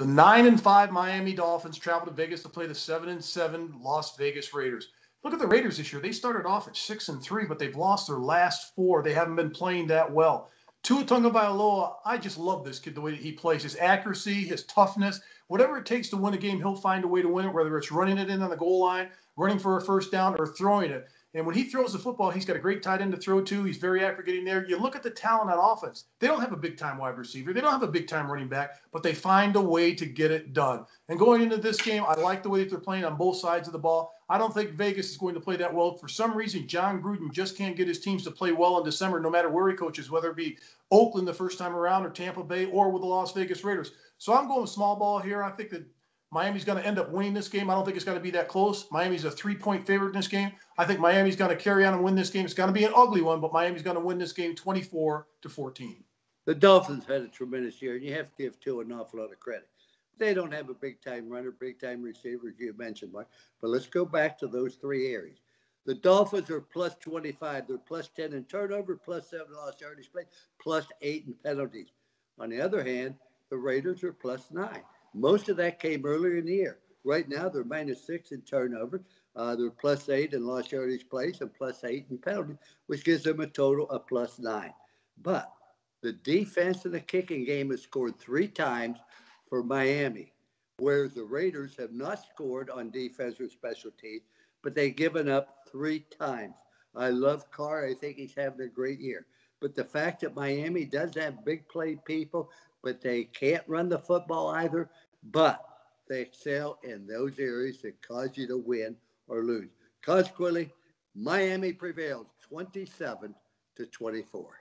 The nine and five Miami Dolphins travel to Vegas to play the seven and seven Las Vegas Raiders. Look at the Raiders this year. They started off at six and three, but they've lost their last four. They haven't been playing that well. Tua Tagovailoa, I just love this kid the way that he plays. His accuracy, his toughness, whatever it takes to win a game, he'll find a way to win it. Whether it's running it in on the goal line, running for a first down, or throwing it. And when he throws the football, he's got a great tight end to throw to. He's very accurate getting there. You look at the talent on offense. They don't have a big time wide receiver. They don't have a big time running back, but they find a way to get it done. And going into this game, I like the way that they're playing on both sides of the ball. I don't think Vegas is going to play that well. For some reason, Jon Gruden just can't get his teams to play well in December, no matter where he coaches, whether it be Oakland the first time around or Tampa Bay or with the Las Vegas Raiders. So I'm going small ball here. I think that Miami's going to end up winning this game. I don't think it's going to be that close. Miami's a three point favorite in this game. I think Miami's going to carry on and win this game. It's going to be an ugly one, but Miami's going to win this game 24 to 14. The Dolphins had a tremendous year, and you have to give Tua an awful lot of credit. They don't have a big time runner, big time receiver, as you mentioned, Mark. But let's go back to those three areas. The Dolphins are plus 25. They're plus 10 in turnover, plus 7 lost yardage play, plus 8 in penalties. On the other hand, the Raiders are plus 9. Most of that came earlier in the year. Right now, they're minus six in turnover. Uh, they're plus eight in lost yardage plays and plus eight in penalty, which gives them a total of plus nine. But the defense in the kicking game has scored three times for Miami, whereas the Raiders have not scored on defense or special teams, but they've given up three times. I love Carr. I think he's having a great year. But the fact that Miami does have big play people, but they can't run the football either. But they excel in those areas that cause you to win or lose. Consequently, Miami prevails 27 to 24.